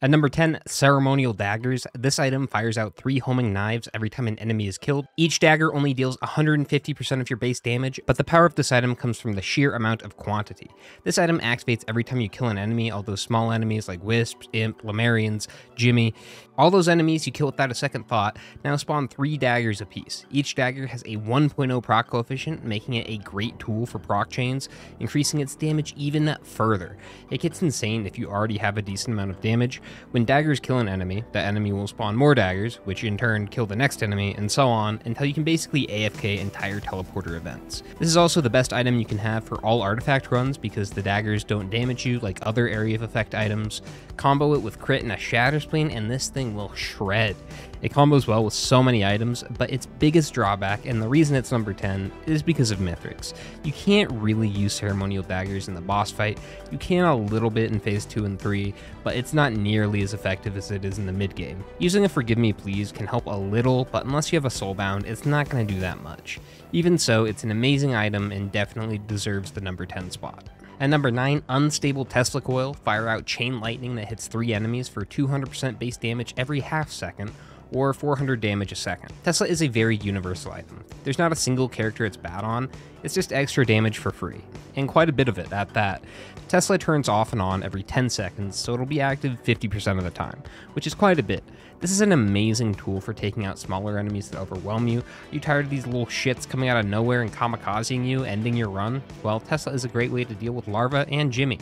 At number 10, Ceremonial Daggers. This item fires out three homing knives every time an enemy is killed. Each dagger only deals 150% of your base damage, but the power of this item comes from the sheer amount of quantity. This item activates every time you kill an enemy, although small enemies like Wisps, Imp, Lemurians, Jimmy, all those enemies you kill without a second thought now spawn three daggers apiece. Each dagger has a 1.0 proc coefficient, making it a great tool for proc chains, increasing its damage even further. It gets insane if you already have a decent amount of damage, when daggers kill an enemy, the enemy will spawn more daggers, which in turn kill the next enemy, and so on, until you can basically AFK entire teleporter events. This is also the best item you can have for all artifact runs because the daggers don't damage you like other area of effect items. Combo it with crit and a shatter spleen, and this thing will shred. It combos well with so many items, but its biggest drawback, and the reason it's number 10, is because of Mithrix. You can't really use ceremonial daggers in the boss fight. You can a little bit in phase 2 and 3, but it's not nearly as effective as it is in the mid game. Using a Forgive Me Please can help a little, but unless you have a Soulbound, it's not going to do that much. Even so, it's an amazing item and definitely deserves the number 10 spot. At number 9, Unstable Tesla Coil. Fire out Chain Lightning that hits 3 enemies for 200% base damage every half second, or 400 damage a second. Tesla is a very universal item. There's not a single character it's bad on, it's just extra damage for free, and quite a bit of it at that. Tesla turns off and on every 10 seconds, so it'll be active 50% of the time, which is quite a bit. This is an amazing tool for taking out smaller enemies that overwhelm you. Are you tired of these little shits coming out of nowhere and kamikazing you, ending your run? Well, Tesla is a great way to deal with Larva and Jimmy.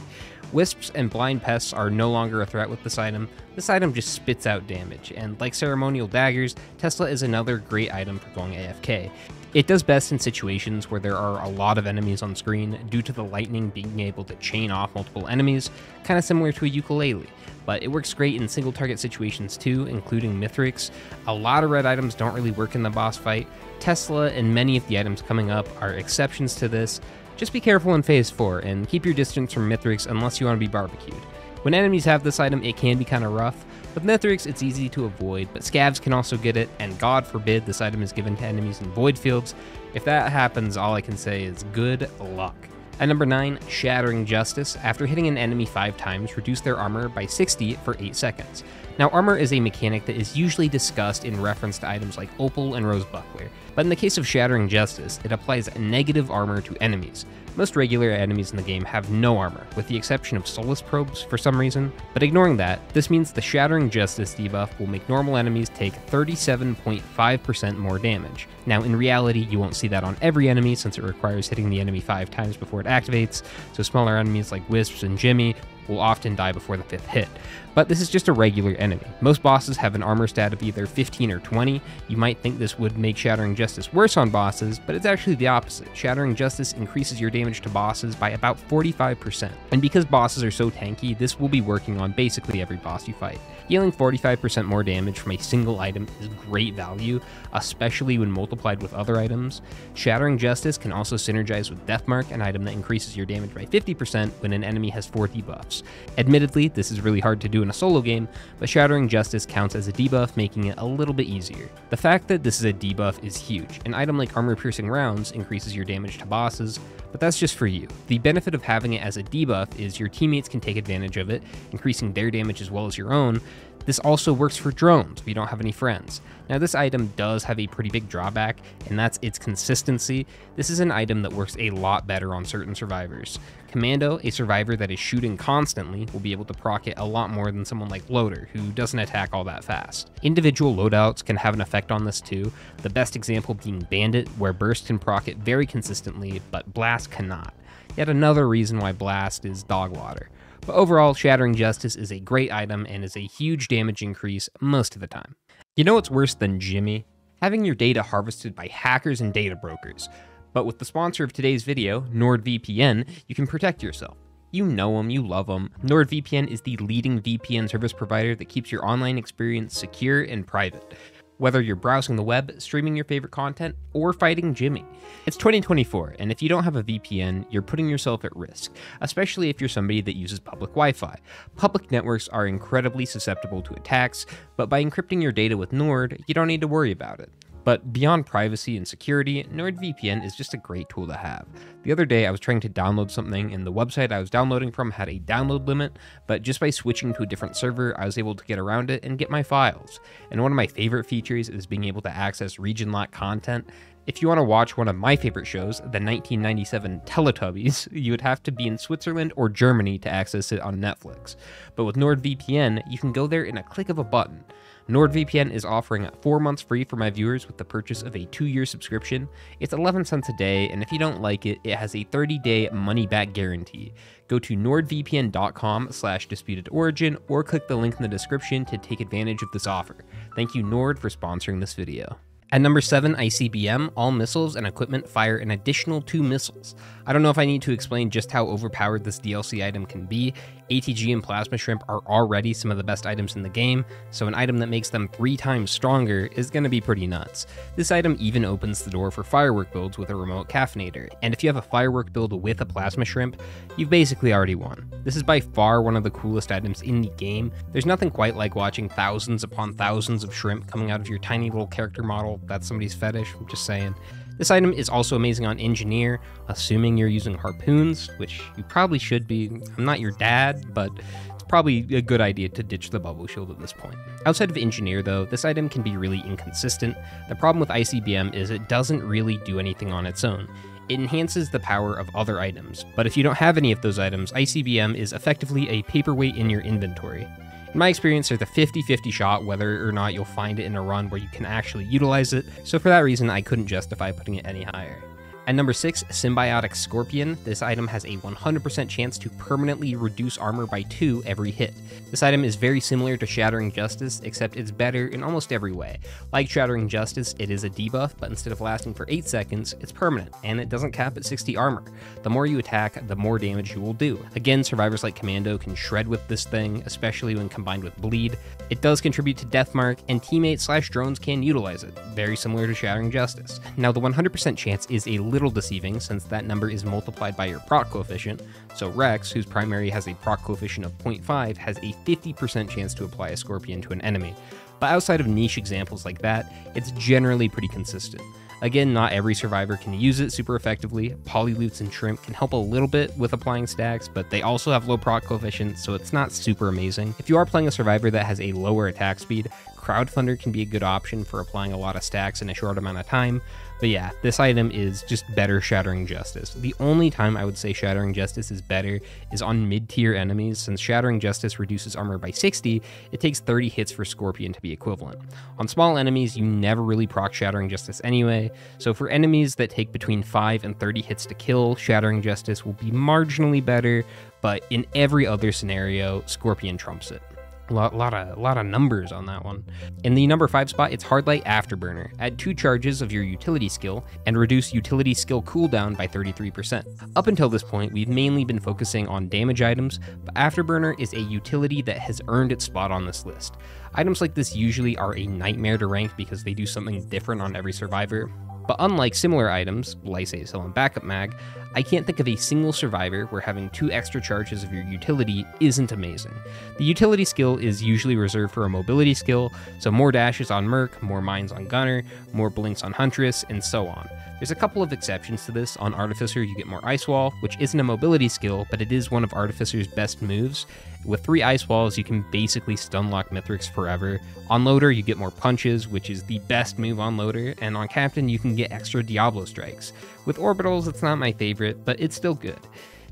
Wisps and blind pests are no longer a threat with this item. This item just spits out damage, and like ceremonial daggers, Tesla is another great item for going AFK. It does best in situations where there are a lot of enemies on screen due to the lightning being able to chain off multiple enemies, kind of similar to a ukulele. But it works great in single target situations too, including Mithrix. A lot of red items don't really work in the boss fight. Tesla and many of the items coming up are exceptions to this. Just be careful in phase 4 and keep your distance from Mithrix unless you want to be barbecued. When enemies have this item, it can be kind of rough. With Mithrix, it's easy to avoid, but scavs can also get it, and God forbid this item is given to enemies in void fields. If that happens, all I can say is good luck. At number 9, Shattering Justice. After hitting an enemy 5 times, reduce their armor by 60 for 8 seconds. Now, armor is a mechanic that is usually discussed in reference to items like Opal and Rose Buckler, but in the case of Shattering Justice, it applies negative armor to enemies. Most regular enemies in the game have no armor, with the exception of Solus Probes for some reason, but ignoring that, this means the Shattering Justice debuff will make normal enemies take 37.5% more damage. Now, in reality, you won't see that on every enemy since it requires hitting the enemy 5 times before it activates, so smaller enemies like Wisps and Jimmy will often die before the fifth hit. But this is just a regular enemy. Most bosses have an armor stat of either 15 or 20. You might think this would make Shattering Justice worse on bosses, but it's actually the opposite. Shattering Justice increases your damage to bosses by about 45%. And because bosses are so tanky, this will be working on basically every boss you fight. Healing 45% more damage from a single item is great value, especially when multiplied with other items. Shattering Justice can also synergize with Deathmark, an item that increases your damage by 50% when an enemy has 4 debuffs. Admittedly, this is really hard to do in a solo game, but Shattering Justice counts as a debuff, making it a little bit easier. The fact that this is a debuff is huge. An item like Armor Piercing Rounds increases your damage to bosses, but that's just for you. The benefit of having it as a debuff is your teammates can take advantage of it, increasing their damage as well as your own, this also works for drones if you don't have any friends. Now this item does have a pretty big drawback, and that's its consistency. This is an item that works a lot better on certain survivors. Commando, a survivor that is shooting constantly, will be able to proc it a lot more than someone like Loader, who doesn't attack all that fast. Individual loadouts can have an effect on this too, the best example being Bandit, where Burst can proc it very consistently, but Blast cannot. Yet another reason why Blast is dog water. But overall, Shattering Justice is a great item and is a huge damage increase most of the time. You know what's worse than Jimmy? Having your data harvested by hackers and data brokers. But with the sponsor of today's video, NordVPN, you can protect yourself. You know them, you love them. NordVPN is the leading VPN service provider that keeps your online experience secure and private whether you're browsing the web, streaming your favorite content, or fighting Jimmy. It's 2024, and if you don't have a VPN, you're putting yourself at risk, especially if you're somebody that uses public Wi Fi. Public networks are incredibly susceptible to attacks, but by encrypting your data with Nord, you don't need to worry about it. But beyond privacy and security, NordVPN is just a great tool to have. The other day, I was trying to download something, and the website I was downloading from had a download limit, but just by switching to a different server, I was able to get around it and get my files. And one of my favorite features is being able to access region lock content. If you want to watch one of my favorite shows, the 1997 Teletubbies, you would have to be in Switzerland or Germany to access it on Netflix. But with NordVPN, you can go there in a click of a button. NordVPN is offering four months free for my viewers with the purchase of a two year subscription. It's 11 cents a day, and if you don't like it, it has a 30 day money back guarantee. Go to nordvpn.com slash disputed origin or click the link in the description to take advantage of this offer. Thank you, Nord, for sponsoring this video. At number 7, ICBM, all missiles and equipment fire an additional two missiles. I don't know if I need to explain just how overpowered this DLC item can be. ATG and Plasma Shrimp are already some of the best items in the game, so an item that makes them three times stronger is to be pretty nuts. This item even opens the door for firework builds with a remote caffeinator, and if you have a firework build with a Plasma Shrimp, you've basically already won. This is by far one of the coolest items in the game. There's nothing quite like watching thousands upon thousands of shrimp coming out of your tiny little character model. That's somebody's fetish, I'm just saying. This item is also amazing on Engineer, assuming you're using harpoons, which you probably should be. I'm not your dad, but it's probably a good idea to ditch the bubble shield at this point. Outside of Engineer, though, this item can be really inconsistent. The problem with ICBM is it doesn't really do anything on its own. It enhances the power of other items, but if you don't have any of those items, ICBM is effectively a paperweight in your inventory. In my experience, there's a 50 50 shot whether or not you'll find it in a run where you can actually utilize it, so for that reason, I couldn't justify putting it any higher. At number 6, Symbiotic Scorpion. This item has a 100% chance to permanently reduce armor by 2 every hit. This item is very similar to Shattering Justice, except it's better in almost every way. Like Shattering Justice, it is a debuff, but instead of lasting for 8 seconds, it's permanent, and it doesn't cap at 60 armor. The more you attack, the more damage you will do. Again, survivors like Commando can shred with this thing, especially when combined with Bleed. It does contribute to Deathmark, and teammates slash drones can utilize it, very similar to Shattering Justice. Now, the 100% chance is a little deceiving since that number is multiplied by your proc coefficient, so Rex, whose primary has a proc coefficient of 0.5, has a 50% chance to apply a Scorpion to an enemy. But outside of niche examples like that, it's generally pretty consistent. Again, not every survivor can use it super effectively. Polylutes and Shrimp can help a little bit with applying stacks, but they also have low proc coefficients, so it's not super amazing. If you are playing a survivor that has a lower attack speed, Crowdfunder can be a good option for applying a lot of stacks in a short amount of time. But yeah, this item is just better Shattering Justice. The only time I would say Shattering Justice is better is on mid tier enemies. Since Shattering Justice reduces armor by 60, it takes 30 hits for Scorpion to be equivalent. On small enemies, you never really proc Shattering Justice anyway, so for enemies that take between 5 and 30 hits to kill, Shattering Justice will be marginally better, but in every other scenario, Scorpion trumps it. A lot, lot of lot of numbers on that one. In the number five spot, it's Hardlight Afterburner. Add two charges of your utility skill and reduce utility skill cooldown by 33%. Up until this point, we've mainly been focusing on damage items, but Afterburner is a utility that has earned its spot on this list. Items like this usually are a nightmare to rank because they do something different on every survivor, but unlike similar items, Lysate Cell and Backup Mag, I can't think of a single survivor where having two extra charges of your utility isn't amazing. The utility skill is usually reserved for a mobility skill, so more dashes on Merc, more mines on Gunner, more blinks on Huntress, and so on. There's a couple of exceptions to this. On Artificer, you get more Ice Wall, which isn't a mobility skill, but it is one of Artificer's best moves. With three Ice Walls, you can basically stun lock Mithrix forever. On Loader, you get more punches, which is the best move on Loader, and on Captain, you can get extra Diablo strikes. With Orbitals, it's not my favorite, but it's still good.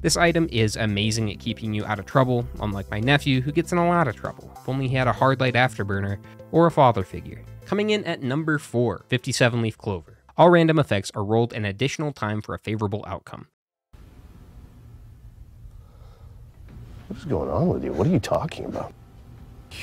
This item is amazing at keeping you out of trouble, unlike my nephew, who gets in a lot of trouble. If only he had a Hardlight Afterburner or a father figure. Coming in at number 4, 57 Leaf Clover. All random effects are rolled an additional time for a favorable outcome. What is going on with you? What are you talking about?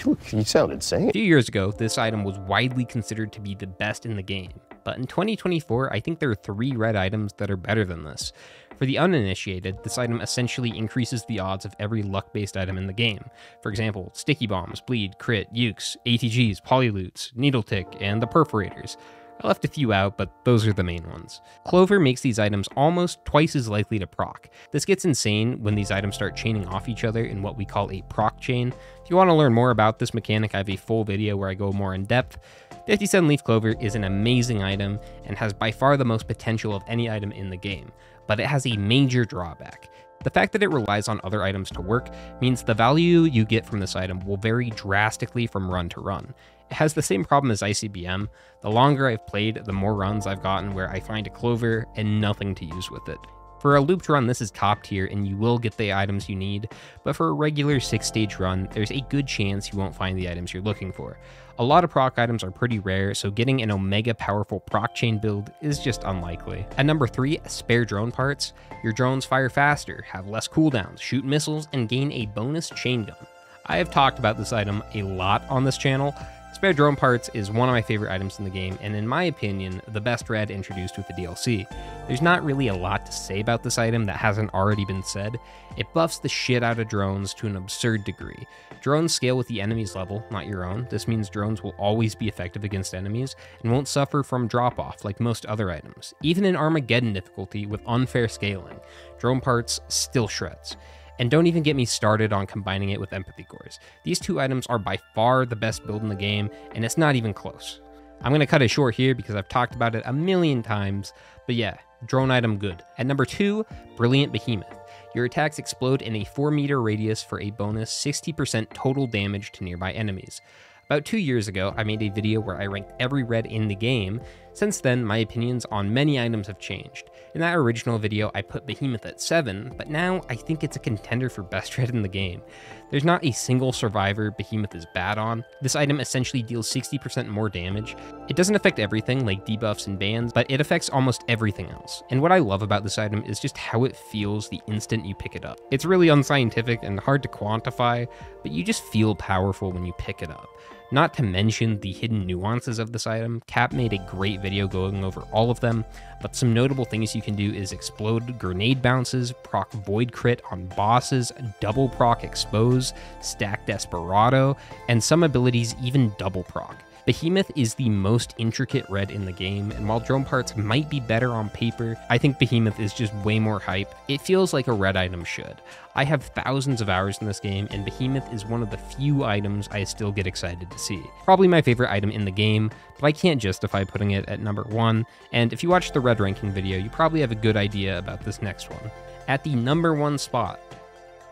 You, you sound insane. A few years ago, this item was widely considered to be the best in the game, but in 2024, I think there are three red items that are better than this. For the uninitiated, this item essentially increases the odds of every luck based item in the game. For example, Sticky Bombs, Bleed, Crit, Ukes, ATGs, Polylutes, Needle Tick, and the Perforators. I left a few out, but those are the main ones. Clover makes these items almost twice as likely to proc. This gets insane when these items start chaining off each other in what we call a proc chain. If you want to learn more about this mechanic, I have a full video where I go more in depth. 57 Leaf Clover is an amazing item and has by far the most potential of any item in the game, but it has a major drawback. The fact that it relies on other items to work means the value you get from this item will vary drastically from run to run. Has the same problem as ICBM. The longer I've played, the more runs I've gotten where I find a clover and nothing to use with it. For a looped run, this is top tier and you will get the items you need, but for a regular 6 stage run, there's a good chance you won't find the items you're looking for. A lot of proc items are pretty rare, so getting an omega powerful proc chain build is just unlikely. At number 3, spare drone parts. Your drones fire faster, have less cooldowns, shoot missiles, and gain a bonus chain gun. I have talked about this item a lot on this channel, Spare drone parts is one of my favorite items in the game, and in my opinion, the best red introduced with the DLC. There's not really a lot to say about this item that hasn't already been said. It buffs the shit out of drones to an absurd degree. Drones scale with the enemy's level, not your own. This means drones will always be effective against enemies and won't suffer from drop off like most other items. Even in Armageddon difficulty with unfair scaling, drone parts still shreds. And don't even get me started on combining it with empathy cores. These two items are by far the best build in the game, and it's not even close. I'm to cut it short here because I've talked about it a million times, but yeah, drone item good. At number 2, Brilliant Behemoth. Your attacks explode in a 4 meter radius for a bonus 60% total damage to nearby enemies. About two years ago, I made a video where I ranked every red in the game. Since then, my opinions on many items have changed. In that original video, I put Behemoth at 7, but now I think it's a contender for best red in the game. There's not a single survivor Behemoth is bad on. This item essentially deals 60% more damage. It doesn't affect everything like debuffs and bans, but it affects almost everything else. And what I love about this item is just how it feels the instant you pick it up. It's really unscientific and hard to quantify, but you just feel powerful when you pick it up. Not to mention the hidden nuances of this item, Cap made a great video going over all of them, but some notable things you can do is explode grenade bounces, proc void crit on bosses, double proc expose, stack desperado, and some abilities even double proc. Behemoth is the most intricate red in the game, and while drone parts might be better on paper, I think Behemoth is just way more hype. It feels like a red item should. I have thousands of hours in this game, and Behemoth is one of the few items I still get excited to see. Probably my favorite item in the game, but I can't justify putting it at number 1, and if you watch the red ranking video, you probably have a good idea about this next one. At the number 1 spot,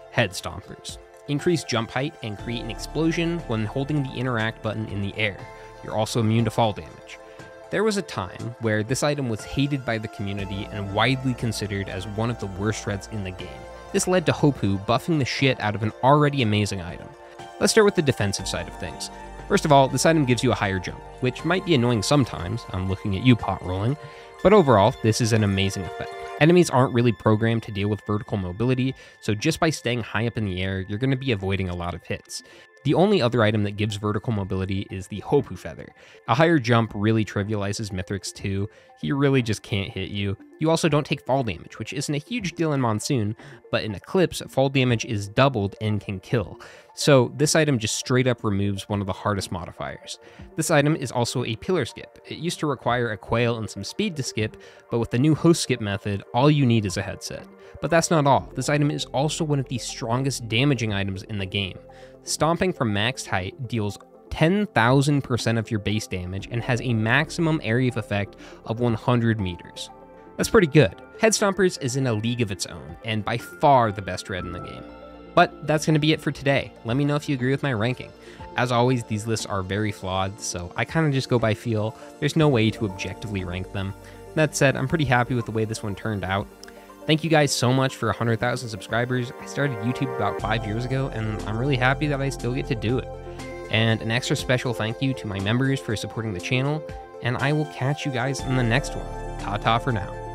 Head Stompers. Increase jump height and create an explosion when holding the interact button in the air. You're also immune to fall damage. There was a time where this item was hated by the community and widely considered as one of the worst reds in the game. This led to Hopoo buffing the shit out of an already amazing item. Let's start with the defensive side of things. First of all, this item gives you a higher jump, which might be annoying sometimes, I'm looking at you pot rolling, but overall, this is an amazing effect. Enemies aren't really programmed to deal with vertical mobility, so just by staying high up in the air, you're going to be avoiding a lot of hits. The only other item that gives vertical mobility is the Hopoo Feather. A higher jump really trivializes Mithrix too. He really just can't hit you. You also don't take fall damage, which isn't a huge deal in Monsoon, but in Eclipse, fall damage is doubled and can kill. So this item just straight up removes one of the hardest modifiers. This item is also a pillar skip. It used to require a quail and some speed to skip, but with the new host skip method, all you need is a headset. But that's not all. This item is also one of the strongest damaging items in the game. Stomping from max height deals 10,000% of your base damage and has a maximum area of effect of 100 meters. That's pretty good. Head Stompers is in a league of its own, and by far the best red in the game. But that's going to be it for today. Let me know if you agree with my ranking. As always, these lists are very flawed, so I kind of just go by feel. There's no way to objectively rank them. That said, I'm pretty happy with the way this one turned out. Thank you guys so much for 100,000 subscribers. I started YouTube about five years ago, and I'm really happy that I still get to do it. And an extra special thank you to my members for supporting the channel, and I will catch you guys in the next one. Ta ta for now.